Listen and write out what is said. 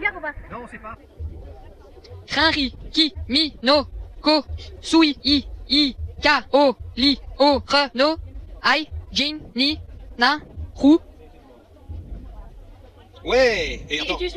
commencez pas. Rinri, ki, mi, no, ko, sui, i, i, ka, o, li, o, re, no, ai, jin, ni, na, ru. Ouais Et Et attends, tu